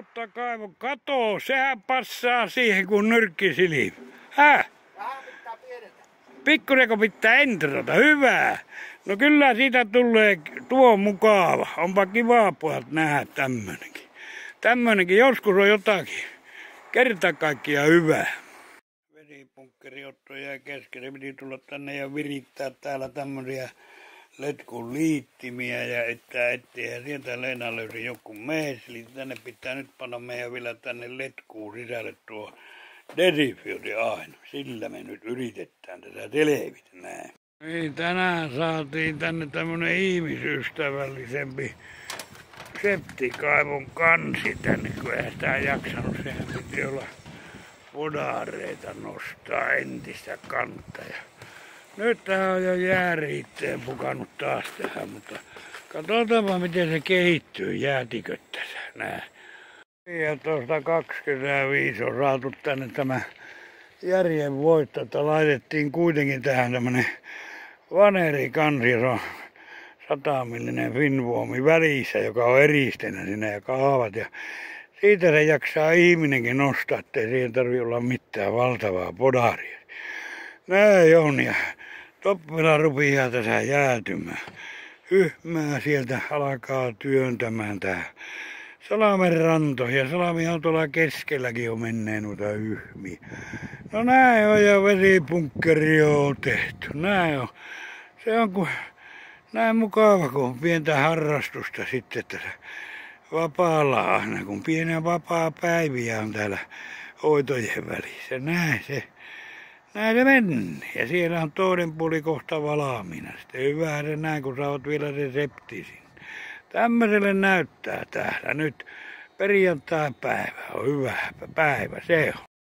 uutta kaivon katoa. Sehän passaa siihen kuin nyrkkisilmä. Häh? Pikkureko pitää entrata, hyvä. No kyllä siitä tulee tuo mukava. Onpa kiva pojat nähdä tämmönenkin. Tämmönenkin, joskus on jotakin. Kerta kaikkiaan hyvää. Vesipunkkeri Otto jäi kesken. Se piti tulla tänne ja virittää täällä tämmöisiä letkun liittimiä ja että ettei sieltä Leena löysi joku meesli. Tänne pitää nyt panna meidän vielä tänne letkuun sisälle tuo Desifioidi aina. Sillä me nyt yritetään tätä televitä näin. Niin, tänään saatiin tänne tämmönen ihmisystävällisempi septikaivon kansi tänne, kun ei sitä jaksanut. Sehän piti olla podaareita nostaa entistä kantta. Ja nyt tää on jo jääriitteen pukannut taas tähän, mutta katsotaanpa miten se kehittyy jäätiköt tässä. Nää. Ja tuosta 25 on saatu tänne tämä järjen voitto, että laitettiin kuitenkin tähän tämmönen vanerikansi, se on satamillinen finvuomi välissä, joka on eristenä sinne ja kaavat. Ja siitä se jaksaa ihminenkin nostaa, ettei siihen tarvi olla mitään valtavaa podaria. Näin on ja toppila rupeaa tässä jäätymään. Hyhmää sieltä alkaa työntämään tää Salamen ranto ja Salami on tuolla keskelläkin on menneen noita yhmiä. No näin on ja vesipunkkeri on tehty. Näin on. Se on kun näin mukava, kun on pientä harrastusta sitten tässä vapaalla aina, kun pieniä vapaa päiviä on täällä hoitojen välissä. Näin se, näin meni. Ja siellä on toinen puoli kohta valaamina. Sitten hyvä se näin, kun saavat vielä reseptisin. Tämmöiselle näyttää täällä nyt perjantai päivä on hyvä päivä, se on.